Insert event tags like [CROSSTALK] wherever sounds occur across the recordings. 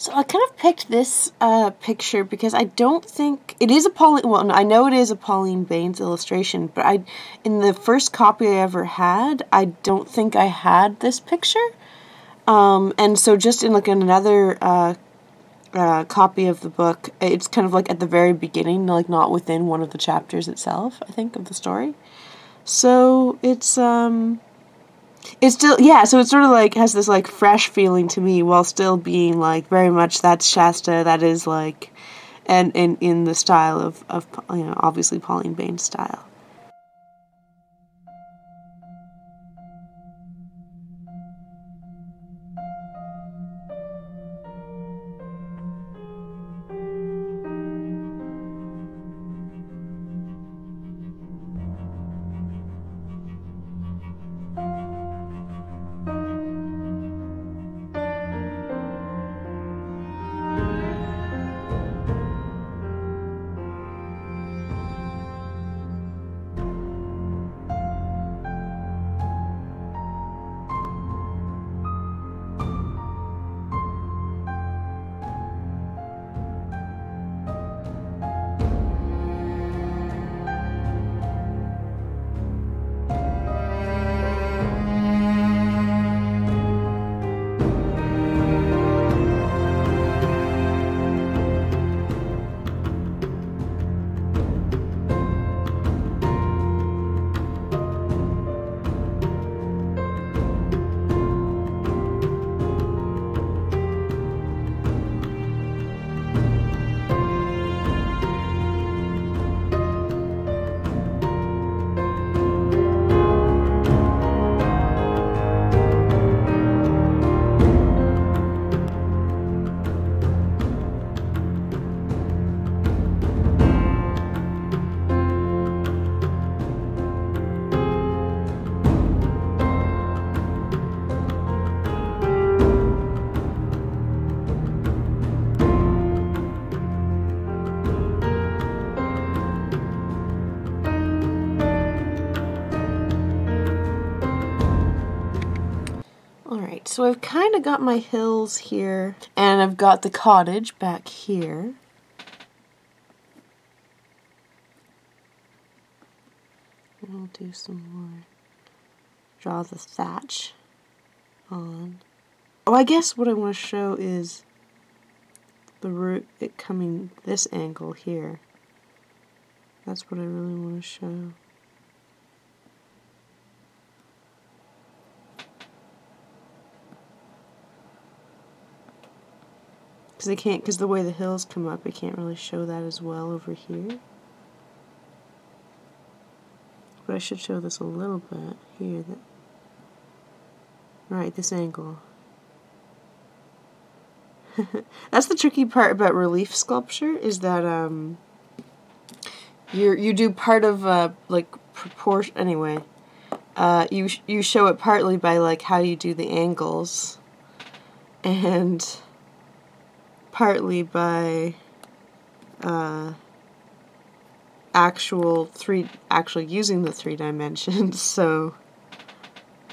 So I kind of picked this uh, picture because I don't think it is a Pauline. Well, I know it is a Pauline Baynes illustration, but I, in the first copy I ever had, I don't think I had this picture. Um, and so just in like another uh, uh, copy of the book, it's kind of like at the very beginning, like not within one of the chapters itself. I think of the story. So it's um, it's still yeah so it sort of like has this like fresh feeling to me while still being like very much that's shasta that is like and in in the style of of you know obviously pauline baynes style so I've kind of got my hills here, and I've got the cottage back here. And I'll do some more, draw the thatch on. Oh, I guess what I want to show is the root, it coming this angle here. That's what I really want to show. Because I can't, because the way the hills come up, I can't really show that as well over here. But I should show this a little bit here. That Right, this angle. [LAUGHS] That's the tricky part about relief sculpture, is that um, you you do part of uh, like proportion anyway. Uh, you you show it partly by like how you do the angles, and partly by uh, actual three, actually using the three dimensions, [LAUGHS] so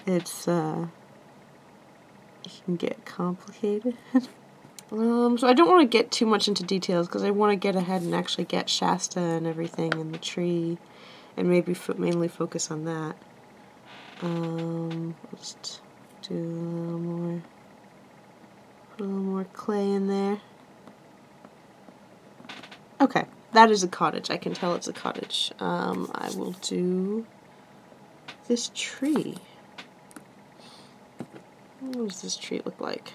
it's, uh, it can get complicated. [LAUGHS] um, so I don't want to get too much into details because I want to get ahead and actually get Shasta and everything in the tree and maybe fo mainly focus on that. Um, just do a little more, put a little more clay in there. Okay, that is a cottage. I can tell it's a cottage. Um, I will do this tree. What does this tree look like?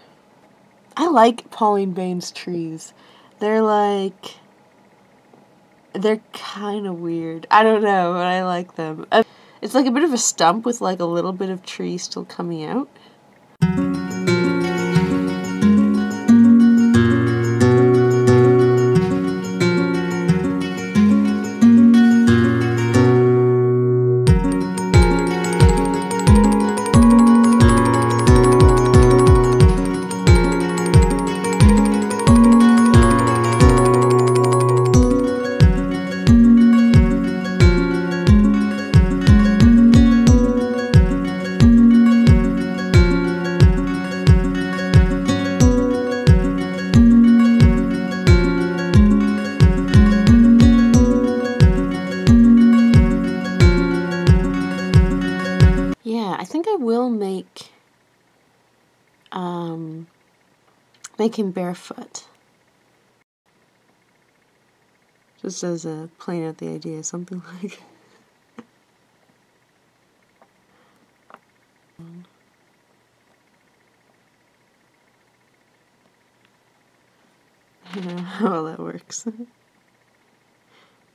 I like Pauline Baynes trees. They're like... They're kind of weird. I don't know, but I like them. Uh, it's like a bit of a stump with like a little bit of tree still coming out. will make um, make him barefoot. Just as a playing out the idea, something [LAUGHS] like. I don't know how that works. If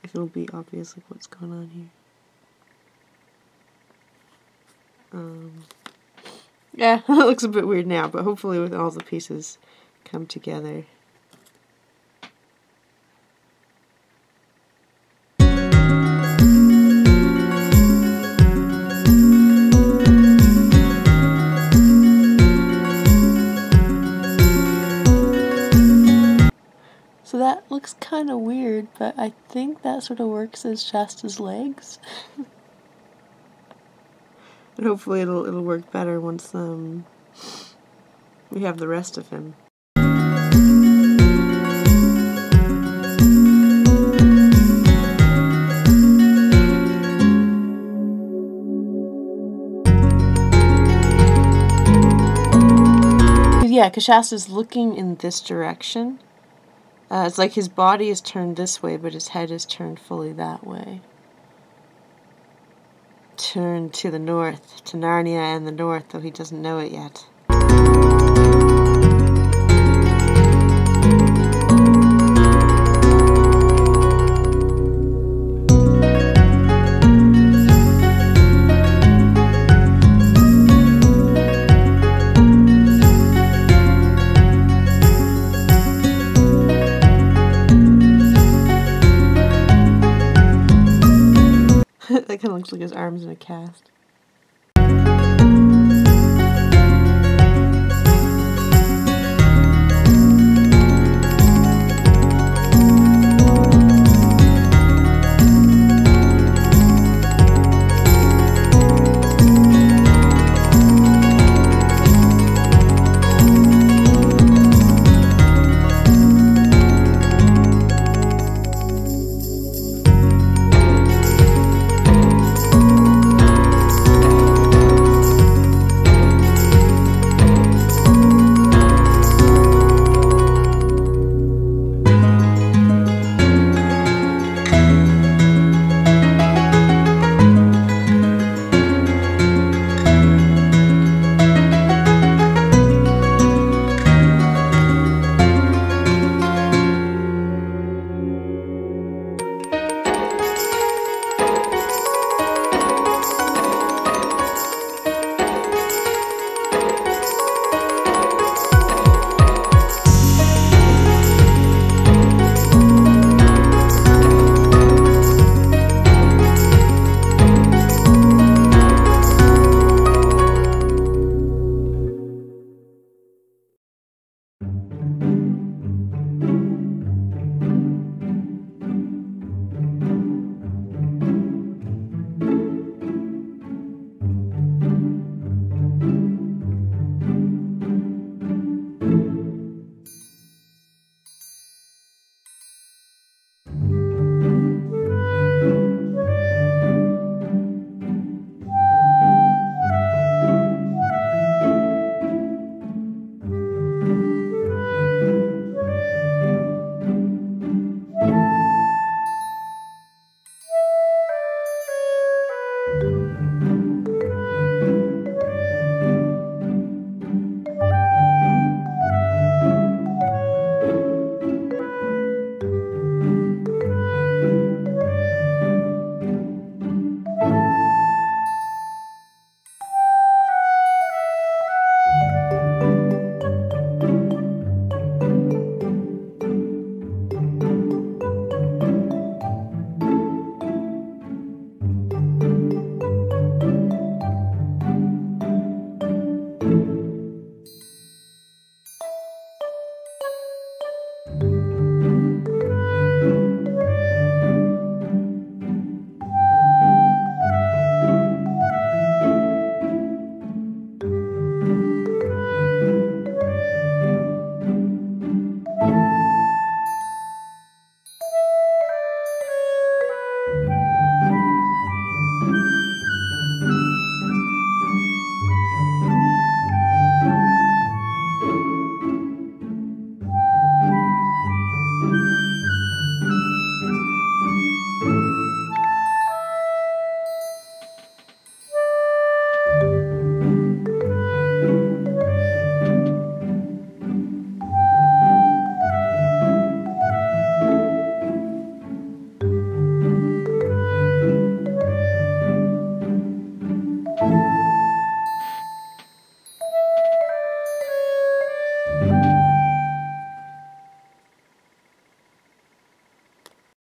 [LAUGHS] It'll be obvious like what's going on here. Um, yeah, [LAUGHS] it looks a bit weird now, but hopefully with all the pieces come together. So that looks kind of weird, but I think that sort of works as Shasta's legs. [LAUGHS] and hopefully it'll it'll work better once um we have the rest of him. Yeah, because Shasta's looking in this direction. Uh, it's like his body is turned this way, but his head is turned fully that way. Turned to the north, to Narnia and the north, though he doesn't know it yet. [LAUGHS] that kind of looks like his arms in a cast.